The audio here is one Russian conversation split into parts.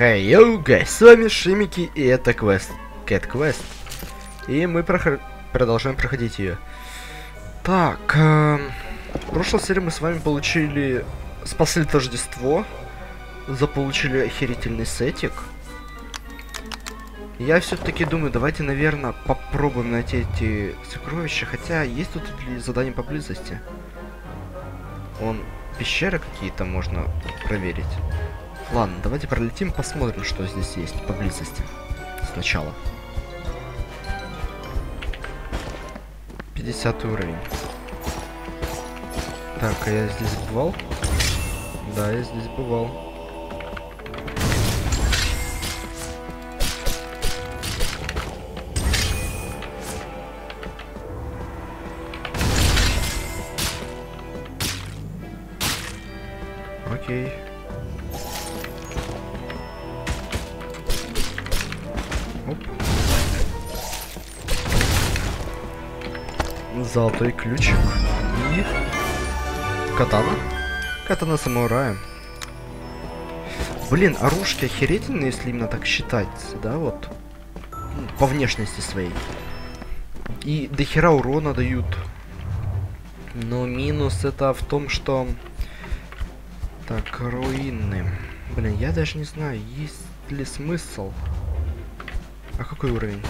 Hey, yo, guys, с вами Шимики, и это квест. Cat Quest. И мы прохор- продолжаем проходить ее. Так, эм, в прошлой серии мы с вами получили... Спасли Тождество. Заполучили охерительный сетик. Я все-таки думаю, давайте, наверное, попробуем найти эти сокровища. Хотя, есть тут ли задания поблизости? Он пещеры какие-то можно проверить. Ладно, давайте пролетим, посмотрим, что здесь есть поблизости. Сначала. 50 уровень. Так, а я здесь бывал? Да, я здесь бывал. Окей. Золотой ключик. И... Катана. Катана самурая. Блин, оружки охерительные, если именно так считать, да, вот. Ну, По внешности своей. И дохера урона дают. Но минус это в том, что... Так, руины. Блин, я даже не знаю, есть ли смысл. А какой уровень?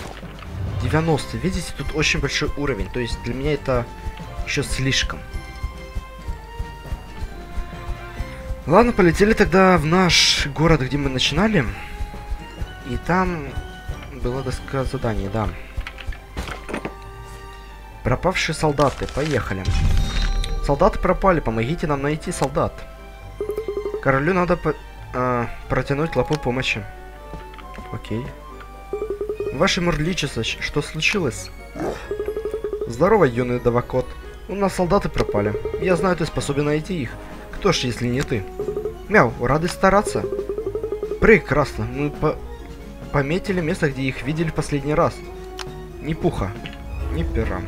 90. Видите, тут очень большой уровень. То есть для меня это еще слишком. Ладно, полетели тогда в наш город, где мы начинали. И там была доска заданий, да. Пропавшие солдаты. Поехали. Солдаты пропали. Помогите нам найти солдат. Королю надо по а, протянуть лапу помощи. Окей. Ваше Мурличество, что случилось? Здорово, юный Давакот. У нас солдаты пропали. Я знаю, ты способен найти их. Кто ж, если не ты? Мяу, рады стараться. Прекрасно. Мы по пометили место, где их видели последний раз. Ни пуха, ни пера.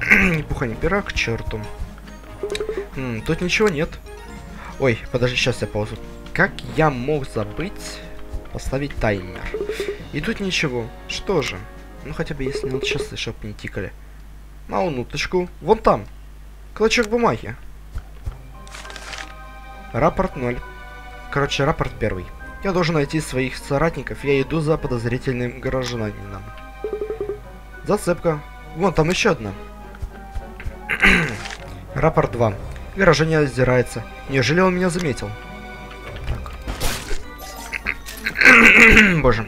ни пуха, ни пера, к черту. М, тут ничего нет. Ой, подожди, сейчас я паузу. Как я мог забыть поставить таймер? И тут ничего. Что же? Ну хотя бы если на часы, чтоб не тикали. На минуточку. Вон там. Клочок бумаги. Рапорт 0. Короче, рапорт первый. Я должен найти своих соратников. Я иду за подозрительным гражданином. Зацепка. Вон там еще одна. рапорт 2. Горожанин озирается. Неужели он меня заметил? Так. Боже.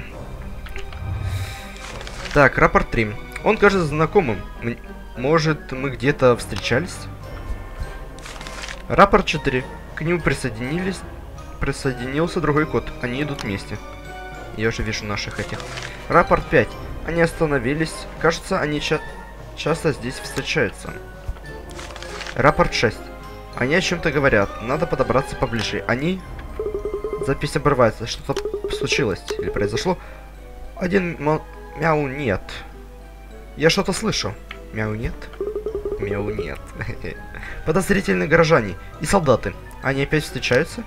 Так, рапорт 3. Он кажется знакомым. Может, мы где-то встречались? Рапорт 4. К нему присоединились... Присоединился другой кот. Они идут вместе. Я уже вижу наших этих. Рапорт 5. Они остановились. Кажется, они ча часто здесь встречаются. Рапорт 6. Они о чем-то говорят. Надо подобраться поближе. Они... Запись обрывается. Что-то случилось или произошло. Один мо... мяу нет. Я что-то слышу. Мяу нет? Мяу нет. Подозрительные горожане и солдаты. Они опять встречаются?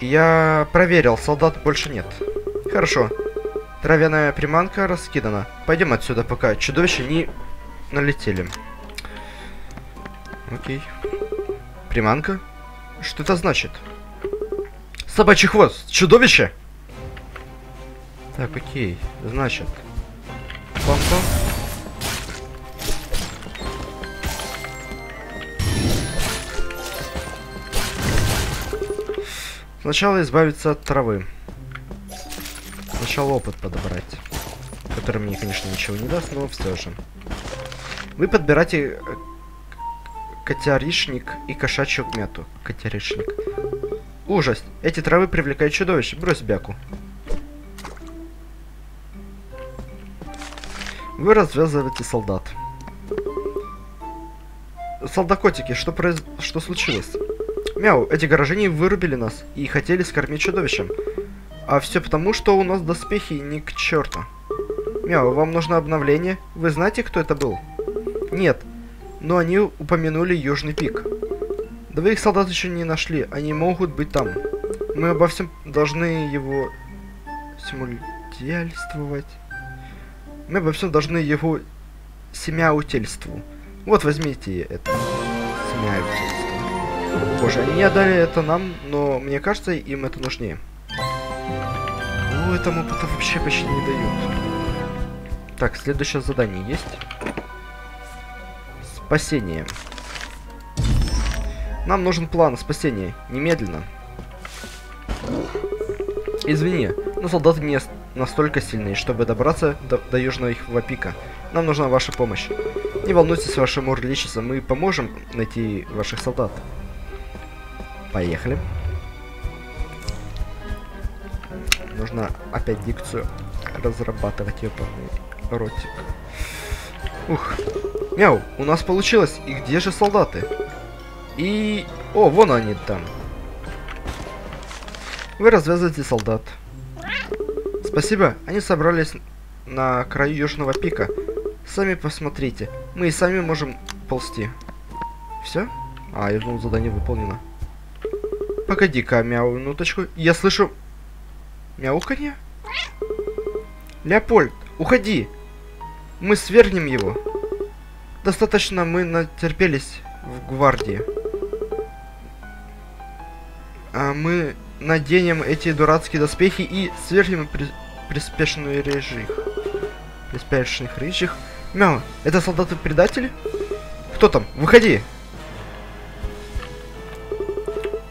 Я проверил, солдат больше нет. Хорошо. Травяная приманка раскидана. Пойдем отсюда, пока чудовища не налетели. Окей. Приманка? Что это значит? Собачий хвост! Чудовище! Так, окей. Значит. Пам-пам. Сначала избавиться от травы. Сначала опыт подобрать. Который мне, конечно, ничего не даст, но все же. Вы подбираете котяришник и кошачью мету. Котяришник. Ужас! Эти травы привлекают чудовище. Брось бяку. Вы развязываете солдат. Солдакотики, что произ... что случилось? Мяу, эти горожане вырубили нас и хотели скормить чудовищем. А все потому, что у нас доспехи не к черту. Мяу, вам нужно обновление? Вы знаете, кто это был? Нет, но они упомянули Южный пик. Двоих солдат еще не нашли, они могут быть там. Мы обо всем должны его симультельствовать. Мы обо всем должны его семяутельству. Вот возьмите это. Семяутельство. Боже, они не отдали это нам, но мне кажется, им это нужнее. Ну, этому опыта вообще почти не дают. Так, следующее задание есть. Спасение. Нам нужен план спасения. Немедленно. Извини, но солдаты не настолько сильные, чтобы добраться до, до Южного Вапика. Нам нужна ваша помощь. Не волнуйтесь, ваше Мурличица, мы поможем найти ваших солдат. Поехали. Нужно опять дикцию разрабатывать, ёпаный ротик. Ух. Мяу, у нас получилось. И где же солдаты? И... О, вон они там. Вы развязываете солдат. Спасибо, они собрались на краю южного пика. Сами посмотрите, мы и сами можем ползти. Все? А, я думал, задание выполнено. Погоди-ка, мяу, минуточку. Я слышу... Мяуканье? Леопольд, уходи! Мы свергнем его. Достаточно мы натерпелись в гвардии. А мы наденем эти дурацкие доспехи и свергнем при приспешную режих. Приспешных рыжих. Мяу, это солдаты-предатели? Кто там? Выходи!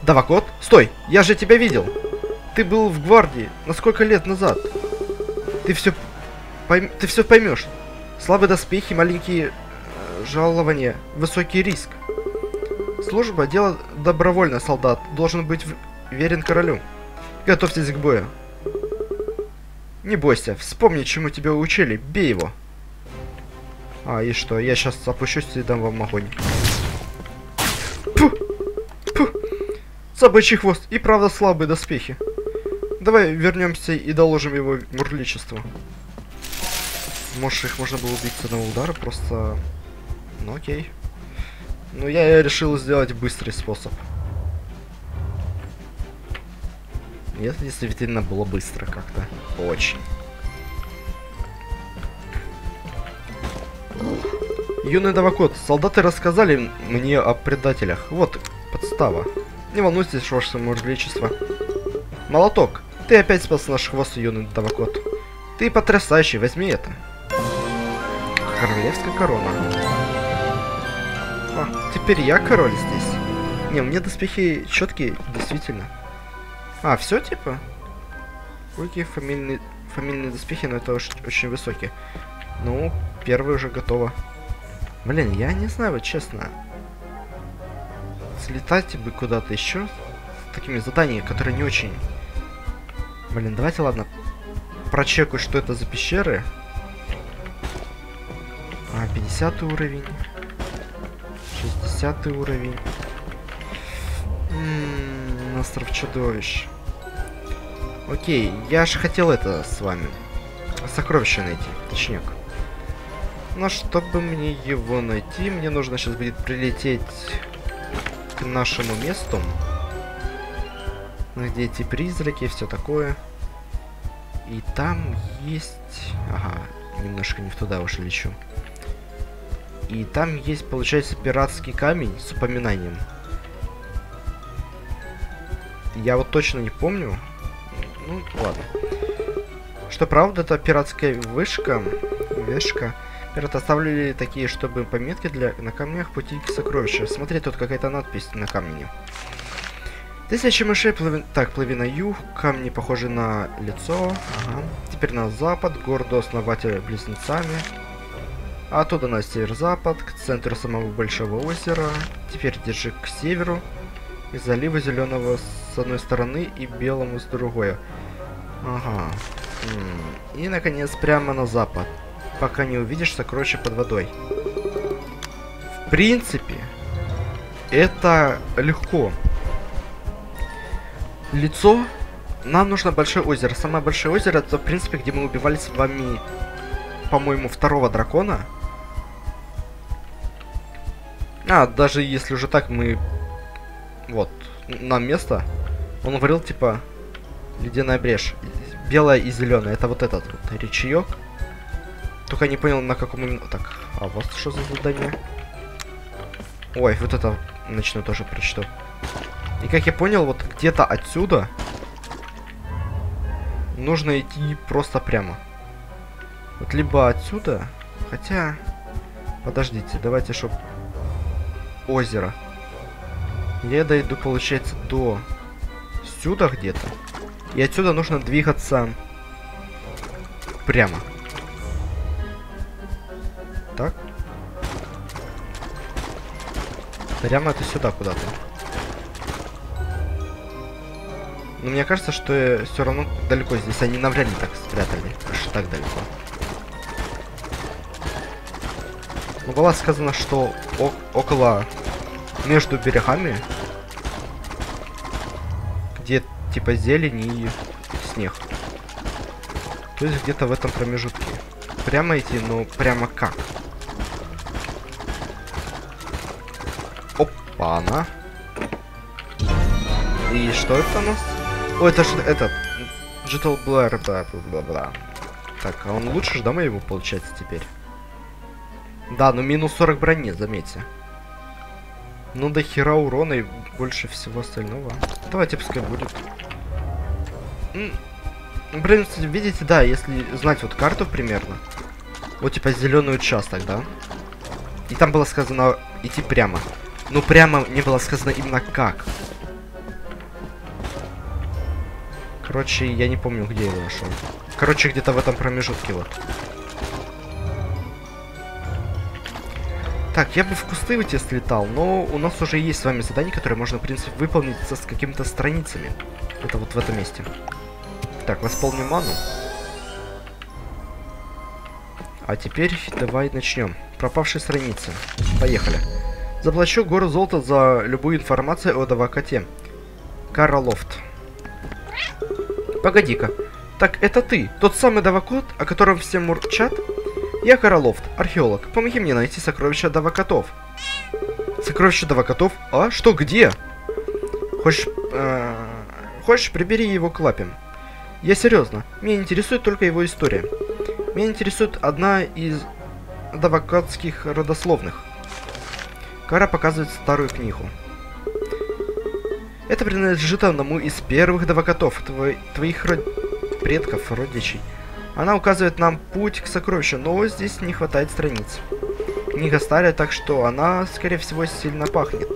Давакот? Стой! Я же тебя видел! Ты был в гвардии. На сколько лет назад? Ты все... Пойм... Ты все поймешь. Слабые доспехи, маленькие э, жалования, высокий риск. Служба – дело добровольно, солдат. Должен быть верен королю. Готовьтесь к бою. Не бойся, вспомни, чему тебя учили. Бей его. А, и что? Я сейчас опущусь и дам вам огонь. Пуh! Пуh! Собачий хвост. И правда слабые доспехи. Давай вернемся и доложим его мурличеству. Может, их можно было убить с одного удара, просто... Ну, окей. Ну, я решил сделать быстрый способ. Нет, действительно было быстро как-то. Очень. Юный Давакот, солдаты рассказали мне о предателях. Вот, подстава. Не волнуйтесь, ваше величество. Молоток, ты опять спас наш хвост, юный Давакот. Ты потрясающий, возьми это. Королевская корона. А, теперь я король здесь. Не, мне доспехи четкие, действительно. А, все типа? Какие фамильные, фамильные доспехи, но это очень, очень высокие. Ну, первый уже готово. Блин, я не знаю, вот честно. Слетать бы куда-то еще с такими заданиями, которые не очень... Блин, давайте, ладно, прочекаю, что это за пещеры. А, 50 уровень. 60 уровень. М -м, остров чудовищ. Окей, я же хотел это с вами. Сокровище найти, точнее. Но чтобы мне его найти, мне нужно сейчас будет прилететь к нашему месту. Где эти призраки, все такое. И там есть... Ага, немножко не в туда уж лечу. И там есть, получается, пиратский камень с упоминанием. Я вот точно не помню. Ну, ладно. Что правда, это пиратская вышка. Вышка. Пираты оставили такие, чтобы пометки для на камнях пути к сокровищу. Смотри, тут какая-то надпись на камне. Тысячи мышей плыви... Так, плыви на юг, камни похожи на лицо. Ага. Теперь на запад, гордо основателя близнецами. Оттуда на север-запад, к центру самого большого озера. Теперь держи к северу. И залива зеленого с одной стороны и белому с другой. Ага. И, наконец, прямо на запад. Пока не увидишь сокровища под водой. В принципе, это легко. Лицо. Нам нужно большое озеро. Самое большое озеро, это, в принципе, где мы убивали с вами, по-моему, второго дракона. А, даже если уже так мы... Вот, нам место Он говорил, типа, ледяная брешь. Белая и зеленая. Это вот этот вот речеек. Только не понял, на каком именно... Так, а вот что за задание? Ой, вот это начну тоже прочту. И как я понял, вот где-то отсюда нужно идти просто прямо. Вот либо отсюда, хотя... Подождите, давайте, чтоб... Озеро. Я дойду, получается, до... Сюда где-то. И отсюда нужно двигаться... Прямо. Так? Прямо это сюда куда-то. Но мне кажется, что все равно далеко здесь. Они навряд ли так спрятали. Аж так далеко. Ну, было сказано, что около... Между берегами... Где типа зелень и снег. То есть где-то в этом промежутке. Прямо идти, но прямо как? Опа, она. И что это у нас? О, это же этот. Джитл Блэр, бла бла бла Так, а он лучше же, да, моего получается теперь? Да, ну минус 40 брони, заметьте. Ну до хера урона и больше всего остального. Давайте пускай будет. Блин, кстати, видите, да, если знать вот карту примерно. Вот типа зеленый участок, да? И там было сказано идти прямо. Но прямо не было сказано именно как. Короче, я не помню, где я нашел. Короче, где-то в этом промежутке вот. Так, я бы в кусты вот слетал, но у нас уже есть с вами задание, которое можно, в принципе, выполнить с какими-то страницами. Это вот в этом месте. Так, восполним ману. А теперь давай начнем. Пропавшие страницы. Поехали. Заплачу гору золота за любую информацию о Давакоте. Каролофт. Погоди-ка. Так это ты, тот самый Давакот, о котором все мурчат? Я Каролофт, археолог. Помоги мне найти сокровища Давакотов. Сокровища Давакотов? А? Что, где? Хочешь... Э, хочешь, прибери его к лапям. Я серьезно. Меня интересует только его история. Меня интересует одна из давакотских родословных. Кара показывает старую книгу. Это принадлежит одному из первых давакотов, твой, твоих род... предков, родичей. Она указывает нам путь к сокровищу, но здесь не хватает страниц. Книга старая, так что она, скорее всего, сильно пахнет.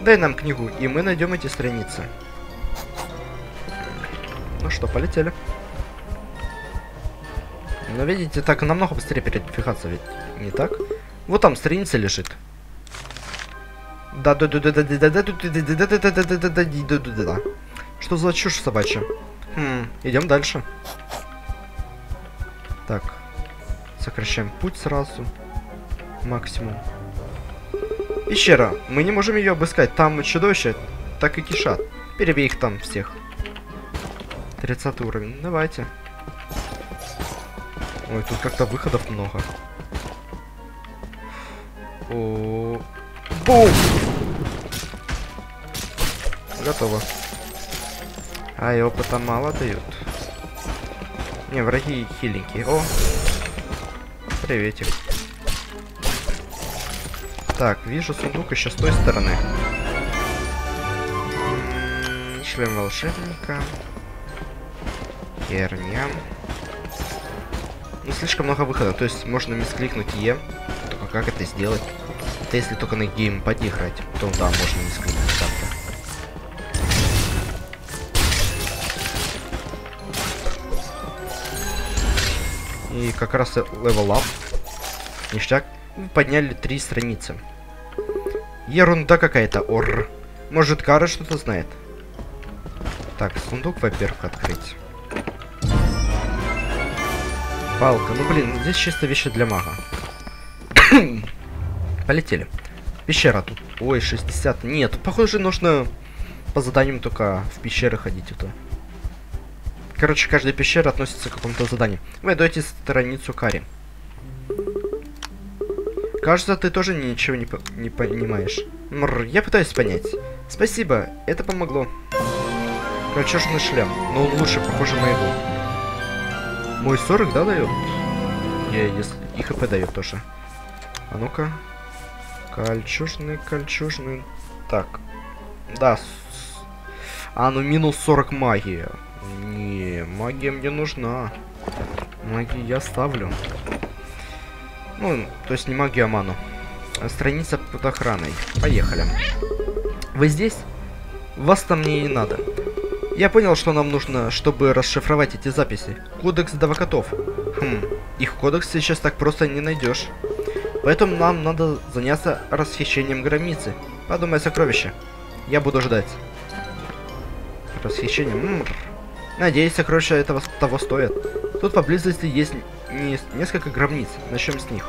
Дай нам книгу, и мы найдем эти страницы. Ну что, полетели. Но видите, так намного быстрее передвигаться, ведь не так? Вот там страница лежит. Да, да, да, да, да, да, да, да, да, да, да, да, да, да, да, да, да, да, да. Что за чушь собачья? Хм, идем дальше. Так. Сокращаем путь сразу. Максимум. Пещера. Мы не можем ее обыскать. Там чудовище так и кишат. Перебей их там всех. 30 уровень. Давайте. Ой, тут как-то выходов много. О, Бум! Готово. А, и опыта мало дают. Не, враги хиленькие. О! Приветик. Так, вижу сундук еще с той стороны. Шлем волшебника. Херня. Ну, слишком много выходов. То есть можно мискликнуть Е. Только как это сделать? Это если только на геймпаде играть. То да, можно мискликнуть так-то. И как раз level up. Ништяк. подняли три страницы. Ерунда какая-то, ор. Может, Кара что-то знает. Так, сундук, во-первых, открыть. Палка. Ну, блин, здесь чисто вещи для мага. Полетели. Пещера тут. Ой, 60. Нет, похоже, нужно по заданиям только в пещеры ходить. Это. Короче, каждая пещера относится к какому-то заданию. Вы даете страницу Кари. Кажется, ты тоже ничего не, не понимаешь. Мр, я пытаюсь понять. Спасибо, это помогло. Кольчужный шлем. Но он лучше, похоже, моего. Мой 40, да, дает? Я, если... И хп дает тоже. А ну-ка. Кольчужный, кольчужный. Так. Да. А, ну минус 40 магия. Не, магия мне нужна. Магию я ставлю. Ну, то есть не магию, а ману. Страница под охраной. Поехали. Вы здесь? Вас там мне не надо. Я понял, что нам нужно, чтобы расшифровать эти записи. Кодекс Давакотов. Хм, их кодекс сейчас так просто не найдешь. Поэтому нам надо заняться расхищением гробницы. Подумай о сокровище. Я буду ждать. Расхищение. М -м. Надеюсь, сокровища этого того стоят. Тут поблизости есть не несколько гробниц. Начнем с них.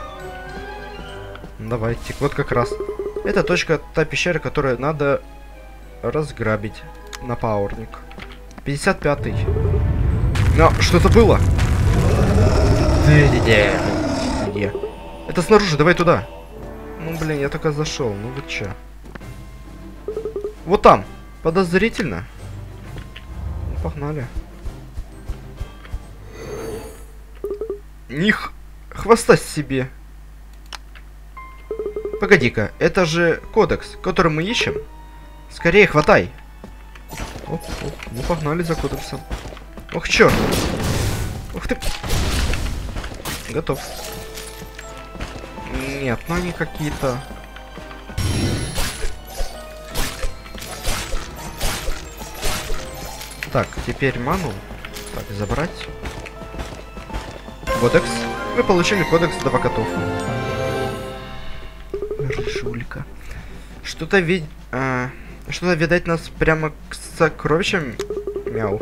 Давайте, вот как раз. Это точка, та пещера, которую надо разграбить на пауэрник. 55-й. Но что-то было. Это снаружи, давай туда. Ну, блин, я только зашел. Ну вы че? Вот там. Подозрительно. Ну, погнали. Них хвоста себе. Погоди-ка, это же кодекс, который мы ищем. Скорее, хватай. Оп, оп, ну погнали за кодексом. Ох, черт. Ух ты. Готов. Нет, ну они какие-то... Так, теперь ману. Так, забрать. Кодекс. Мы получили кодекс Давакотов. Рыжулька. Что-то ведь... А, Что-то, видать, нас прямо к сокровищам... Мяу.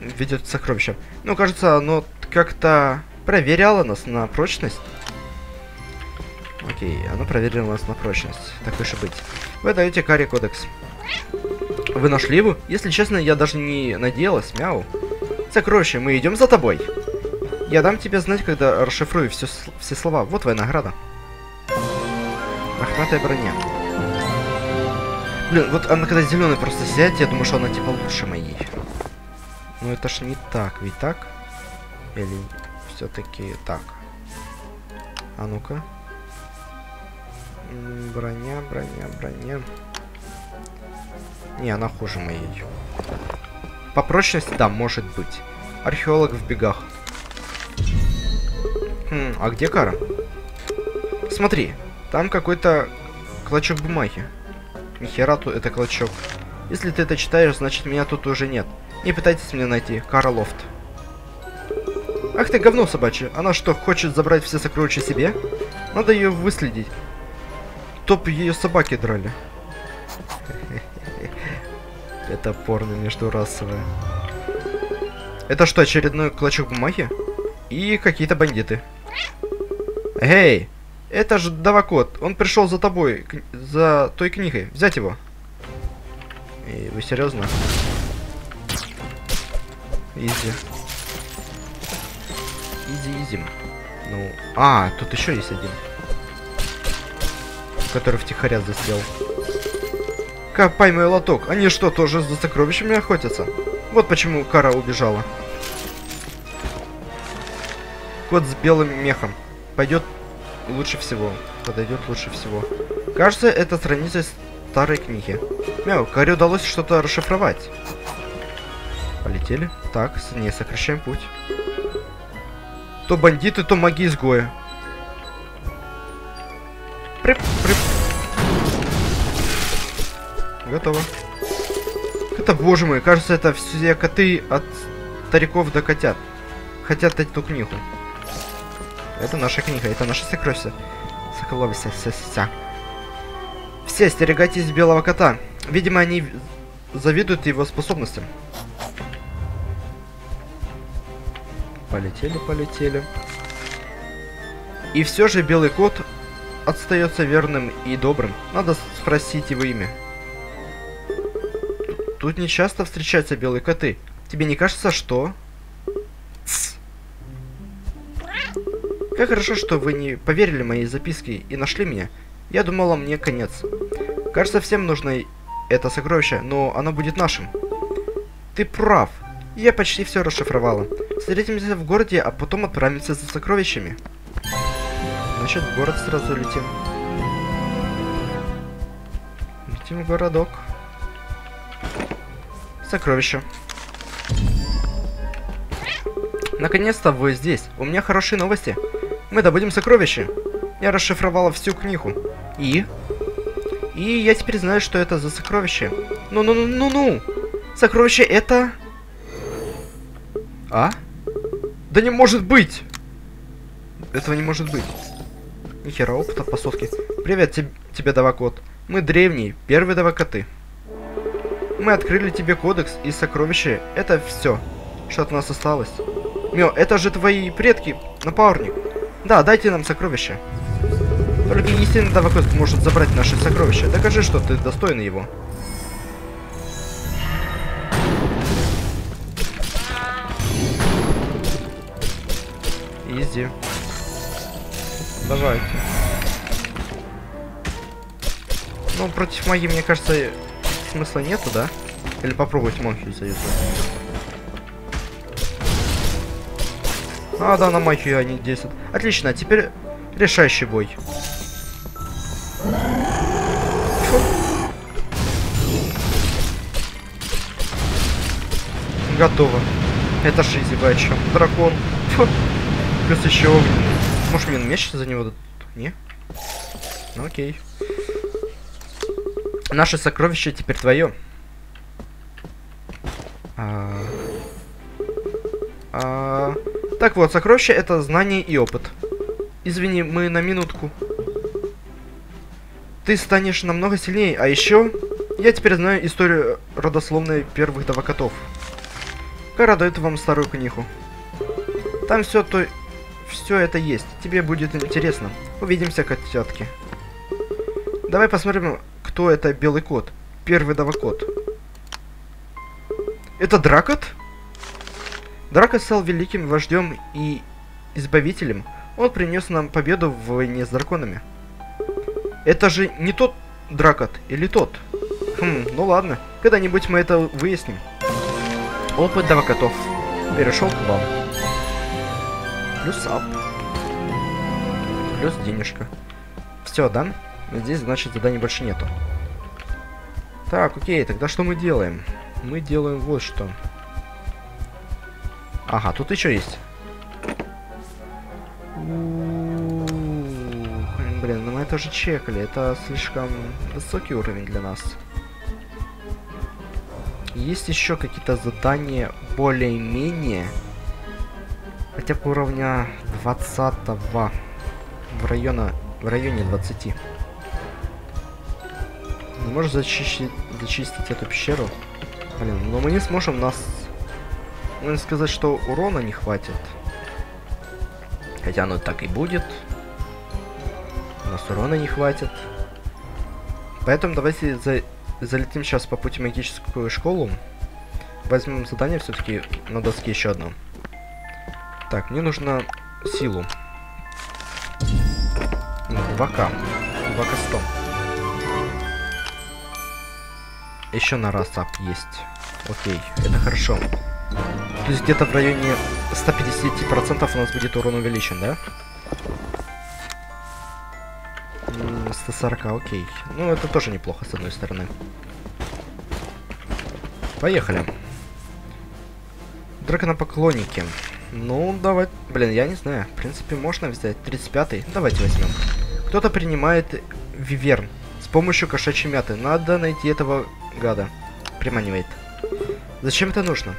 Ведет сокровища. Ну, кажется, оно как-то проверяло нас на прочность. Окей, оно проверило нас на прочность. Так уж и быть. Вы даете Карри кодекс. Вы нашли его? Если честно, я даже не надеялась, мяу. Сокровище, мы идем за тобой. Я дам тебе знать, когда расшифрую все, все слова. Вот твоя награда. Мохнатая броня. Блин, вот она когда зеленая просто сидит, я думаю, что она типа лучше моей. Но это ж не так, ведь так? Или все-таки так? А ну-ка. Броня, броня, броня. Не, она хуже моей. По прочности, да, может быть. Археолог в бегах. Хм, а где Кара? Смотри, там какой-то клочок бумаги. Нихера это клочок. Если ты это читаешь, значит меня тут уже нет. Не пытайтесь меня найти, Кара Лофт. Ах ты говно собачье. Она что, хочет забрать все сокровища себе? Надо ее выследить. Топ ее собаки драли. Это порно между расовое. Это что, очередной клочок бумаги? И какие-то бандиты. Эй, это же Довакот. Он пришел за тобой, за той книгой. Взять его. Эй, вы серьезно? Easy. Easy, easy. Ну, а, тут еще есть один. Который втихаря засел. Копай мой лоток. Они что, тоже за сокровищами охотятся? Вот почему Кара убежала. Кот с белым мехом. Пойдет лучше всего. Подойдет лучше всего. Кажется, это страница старой книги. Мяу, Каре удалось что-то расшифровать. Полетели. Так, не сокращаем путь. То бандиты, то маги изгоя. Прип, прип. Готово. Это, боже мой, кажется, это все коты от стариков до котят. Хотят эту книгу. Это наша книга, это наша сокровище. Сокровище, вся. Все, остерегайтесь белого кота. Видимо, они завидуют его способностям. Полетели, полетели. И все же белый кот остается верным и добрым. Надо спросить его имя. Тут не часто встречаются белые коты. Тебе не кажется, что... Как хорошо, что вы не поверили моей записке и нашли меня. Я думала, мне конец. Кажется, всем нужно это сокровище, но оно будет нашим. Ты прав. Я почти все расшифровала. Встретимся в городе, а потом отправимся за сокровищами. Значит, в город сразу летим. Летим в городок. Сокровища. Наконец-то вы здесь. У меня хорошие новости. Мы добудем сокровища. Я расшифровала всю книгу. И? И я теперь знаю, что это за сокровище. Ну-ну-ну-ну-ну! Сокровище это... А? Да не может быть! Этого не может быть. Нихера опыта по сотке. Привет теб тебе, Давакот. Мы древние, первые Давакоты. Мы открыли тебе кодекс и сокровище. Это все, что от нас осталось. Мё, это же твои предки, напарник. Да, дайте нам сокровище. Только истинный Давакот может забрать наши сокровища. Докажи, что ты достоин его. Изи. Давайте. Ну, против магии, мне кажется, смысла нету, да? Или попробовать магию заюзать. А, да, на магию они действуют. Отлично, а теперь решающий бой. Готово. Это о чем? Дракон. Фу. Плюс еще огненный. Может мне меч за него? Не? Ну окей. Наше сокровище теперь твое. А... А... Так вот, сокровище это знание и опыт. Извини, мы на минутку. Ты станешь намного сильнее, а еще я теперь знаю историю родословной первых давакотов. Кара дает вам старую книгу. Там все то все это есть. Тебе будет интересно. Увидимся, котятки. Давай посмотрим, кто это белый кот. Первый давокот. Это Дракот? Дракот стал великим вождем и избавителем. Он принес нам победу в войне с драконами. Это же не тот Дракот или тот? Хм, ну ладно. Когда-нибудь мы это выясним. Опыт давокотов. Перешел к вам. Плюс ап. Плюс денежка. Все, да? Здесь, значит, заданий больше нету. Так, окей, тогда что мы делаем? Мы делаем вот что. Ага, тут еще есть. Блин, ну мы это уже чекали. Это слишком высокий уровень для нас. Есть еще какие-то задания более-менее Хотя бы уровня 20 -го. в районе в районе 20. Не можешь зачистить, зачистить эту пещеру? Блин, но мы не сможем нас... Можно сказать, что урона не хватит. Хотя оно так и будет. У нас урона не хватит. Поэтому давайте за... залетим сейчас по пути магическую школу. Возьмем задание все-таки на доске еще одно. Так, мне нужно силу. 2К. 2К 100. Еще на раз ап есть. Окей, это хорошо. То есть где-то в районе 150% у нас будет урон увеличен, да? 140, окей. Ну, это тоже неплохо, с одной стороны. Поехали. Драконопоклонники. Ну, давай... Блин, я не знаю. В принципе, можно взять. 35-й. Давайте возьмем. Кто-то принимает виверн с помощью кошачьей мяты. Надо найти этого гада. Приманивает. Зачем это нужно?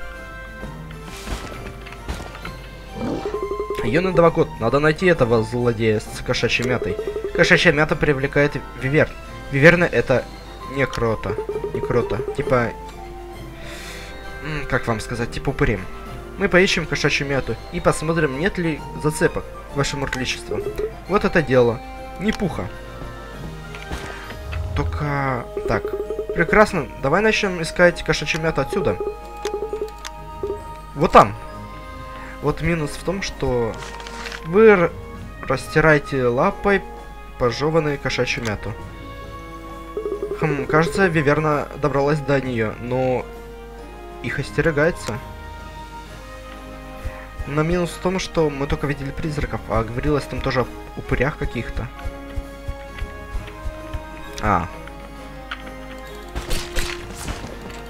Юный Давакот, надо найти этого злодея с кошачьей мятой. Кошачья мята привлекает виверн. Виверны это не круто. Не круто. Типа... Как вам сказать? Типа упырем. Мы поищем кошачью мяту и посмотрим, нет ли зацепок, ваше мурличество. Вот это дело. Не пуха. Только... Так. Прекрасно. Давай начнем искать кошачью мяту отсюда. Вот там. Вот минус в том, что вы растираете лапой пожеванную кошачью мяту. Хм, кажется, Виверна добралась до нее, но их остерегается. Но минус в том, что мы только видели призраков, а говорилось там тоже о упырях каких-то. А.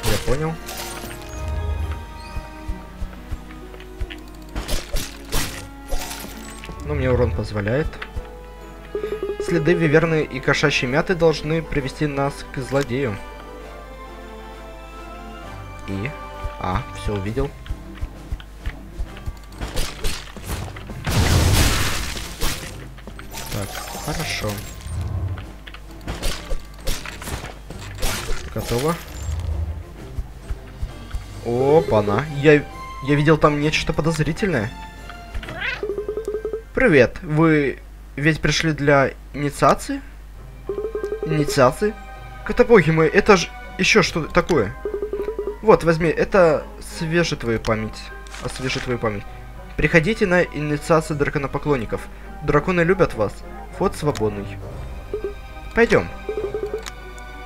Я понял. Ну, мне урон позволяет. Следы виверны и кошачьей мяты должны привести нас к злодею. И... А, все увидел. Так, хорошо. Готово. Опа-на. Я, я видел там нечто подозрительное. Привет, вы ведь пришли для инициации? Инициации? Котопоги мои, это же еще что такое? Вот, возьми, это свежит твою память. Освежит твою память. Приходите на инициацию драконопоклонников. Драконы любят вас. Вход свободный. Пойдем.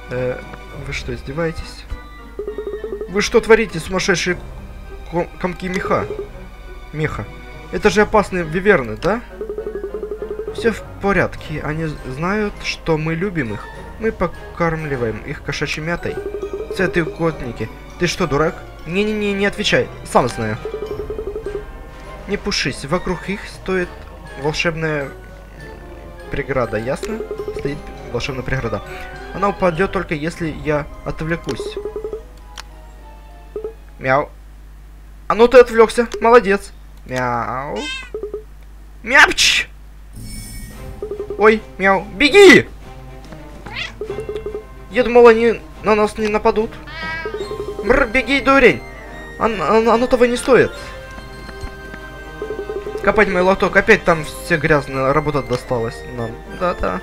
Э, вы что, издеваетесь? Вы что творите, сумасшедшие ком комки меха? Меха. Это же опасные виверны, да? Все в порядке. Они знают, что мы любим их. Мы покармливаем их кошачьей мятой. Цветы котники. Ты что, дурак? Не-не-не, не отвечай. Сам знаю. Не пушись. Вокруг их стоит волшебная преграда, ясно? Стоит волшебная преграда. Она упадет только если я отвлекусь. Мяу. А ну ты отвлекся. Молодец. Мяу. Мяпч! Ой, мяу. Беги! Я думал, они на нас не нападут. Мр, беги, дурень! Оно, оно, оно того не стоит. Копать мой лоток. Опять там все грязная работа досталась нам. Да-да.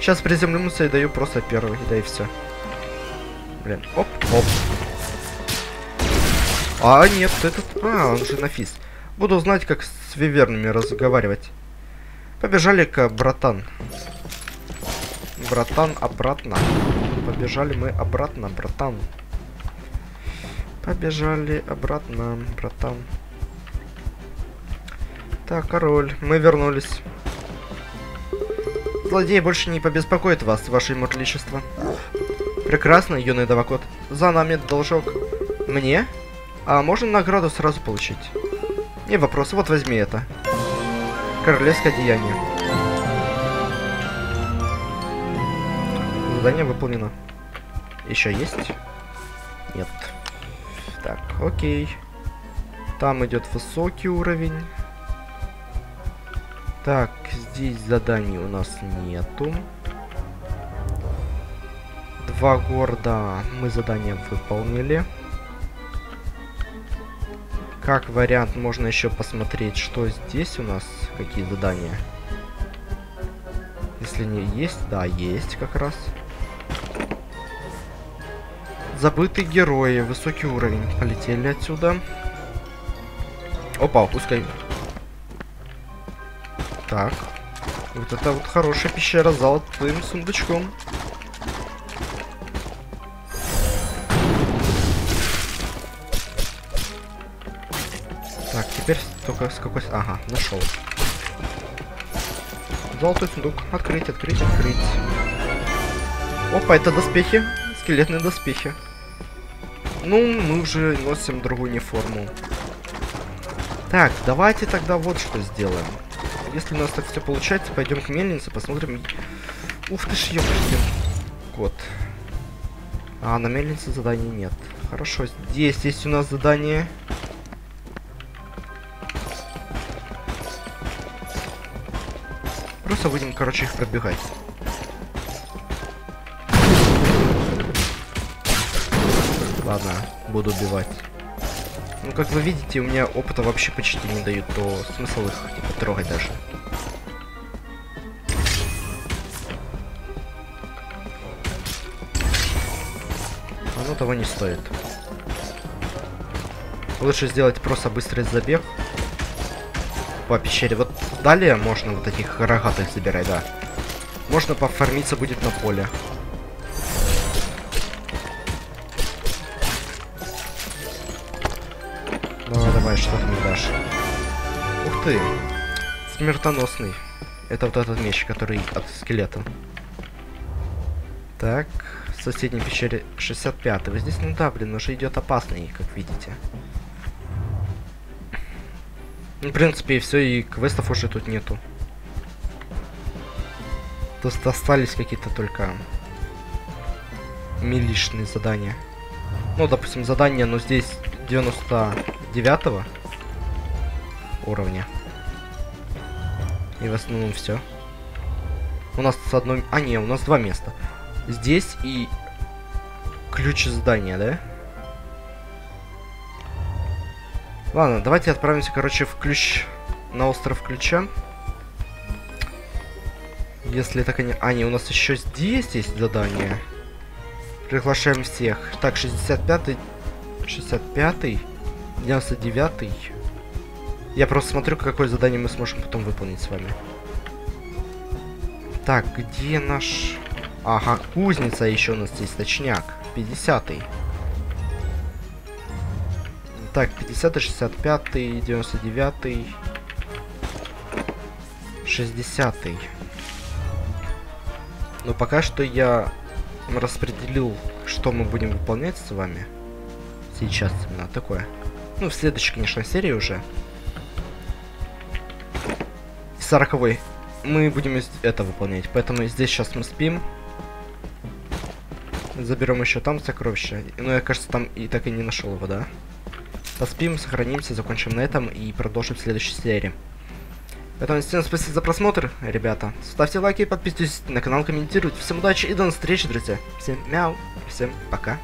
Сейчас приземлимся и даю просто первый. Да и все. Блин. Оп, оп. А, нет, этот... А, он же нафис. Буду знать, как с вивернами разговаривать. Побежали-ка, братан. Братан, обратно. Побежали мы обратно, братан. Побежали обратно, братан. Так, король, мы вернулись. Злодей больше не побеспокоит вас, ваше имурличество. Прекрасно, юный Давакот. За нами должок. Мне? А можно награду сразу получить? Не вопрос, вот возьми это. Королевское деяние. Задание выполнено. Еще есть? Нет. Так, окей. Там идет высокий уровень. Так, здесь заданий у нас нету. Два города мы задание выполнили. Как вариант, можно еще посмотреть, что здесь у нас, какие задания. Если не есть, да, есть как раз. Забытые герои, высокий уровень. Полетели отсюда. Опа, пускай. Так. Вот это вот хорошая пещера с золотым сундучком. Только с какой... Ага, нашел. Золотой сундук. Открыть, открыть, открыть. Опа, это доспехи. Скелетные доспехи. Ну, мы уже носим другую неформу. Так, давайте тогда вот что сделаем. Если у нас так все получается, пойдем к мельнице, посмотрим. Ух ты ж, ёпрsti. Кот. А, на мельнице заданий нет. Хорошо, здесь есть у нас задание. Просто будем, короче, их пробегать. Ладно, буду убивать. Ну, как вы видите, у меня опыта вообще почти не дают, то смысл их, типа, трогать даже. Оно того не стоит. Лучше сделать просто быстрый забег по пещере. Вот далее можно вот таких рогатых забирать, да. Можно пофармиться будет на поле. Давай, что ты мне дашь? Ух ты. Смертоносный. Это вот этот меч, который от скелета. Так, в соседней пещере 65 -й. Вы здесь, ну да, блин, уже идет опасный, как видите. Ну, в принципе, и все, и квестов уже тут нету. Тут остались какие-то только милишные задания. Ну, допустим, задание, но здесь 99 уровня. И в основном все. У нас с одной... А, не, у нас два места. Здесь и ключ здания, да? Ладно, давайте отправимся, короче, в ключ... На остров ключа. Если так они... А, не, у нас еще здесь есть задание. Приглашаем всех. Так, 65-й... 65-й... 99-й... Я просто смотрю, какое задание мы сможем потом выполнить с вами. Так, где наш... Ага, кузница еще у нас здесь, точняк. 50-й. Так, 50 65 99 60 -й. Но пока что я распределил, что мы будем выполнять с вами. Сейчас именно такое. Ну, в следующей, конечно, серии уже. 40 мы будем это выполнять. Поэтому здесь сейчас мы спим. Заберем еще там сокровища. Ну, я, кажется, там и так и не нашел его, да? Поспим, сохранимся, закончим на этом и продолжим в следующей серии. Поэтому всем спасибо за просмотр, ребята. Ставьте лайки, подписывайтесь на канал, комментируйте. Всем удачи и до встречи, друзья. Всем мяу, всем пока.